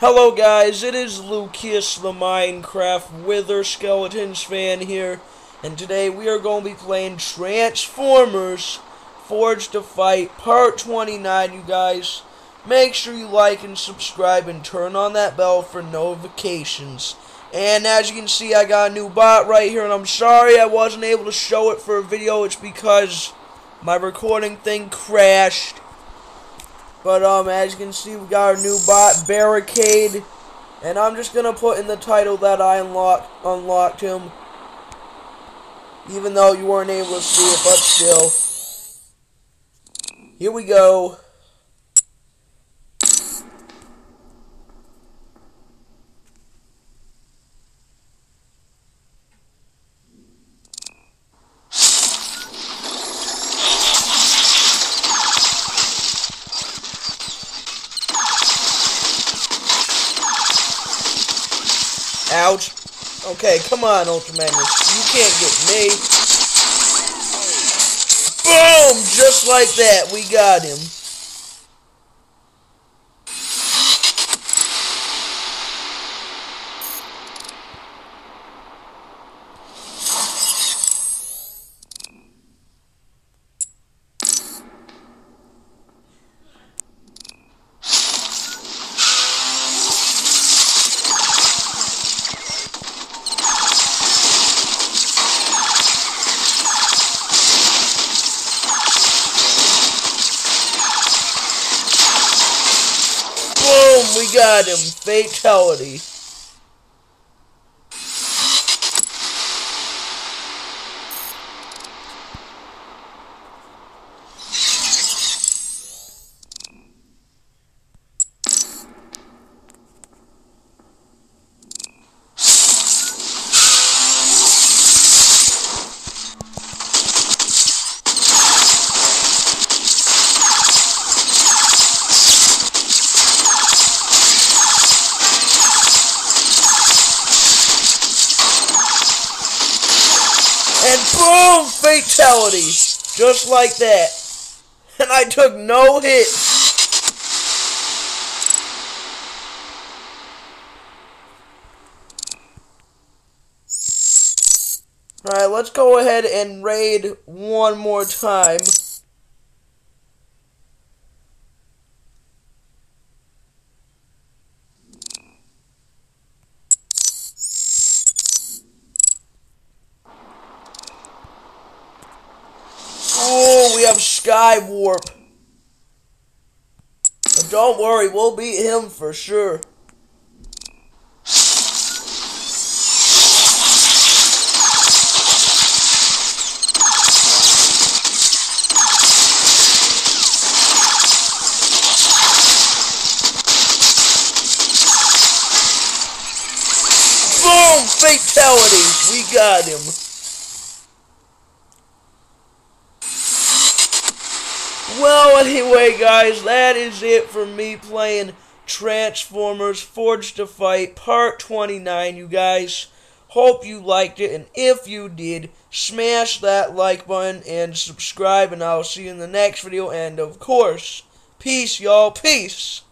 Hello guys, it is Lucas the Minecraft Wither Skeletons fan here, and today we are going to be playing Transformers Forged to Fight Part 29, you guys. Make sure you like and subscribe and turn on that bell for notifications. And as you can see, I got a new bot right here, and I'm sorry I wasn't able to show it for a video. It's because my recording thing crashed. But um, as you can see, we got our new bot, Barricade. And I'm just going to put in the title that I unlocked, unlocked him. Even though you weren't able to see it, but still. Here we go. Ouch. Okay, come on, Ultra Ultraman. You can't get me. Boom! Just like that, we got him. Boom! We got him. Fatality. And boom! Fatality. Just like that. And I took no hits. Alright, let's go ahead and raid one more time. Oh, we have Sky Warp. But don't worry, we'll beat him for sure. Boom! Fatality! We got him. Well, anyway, guys, that is it for me playing Transformers Forged to Fight Part 29, you guys. Hope you liked it, and if you did, smash that like button and subscribe, and I'll see you in the next video. And, of course, peace, y'all. Peace.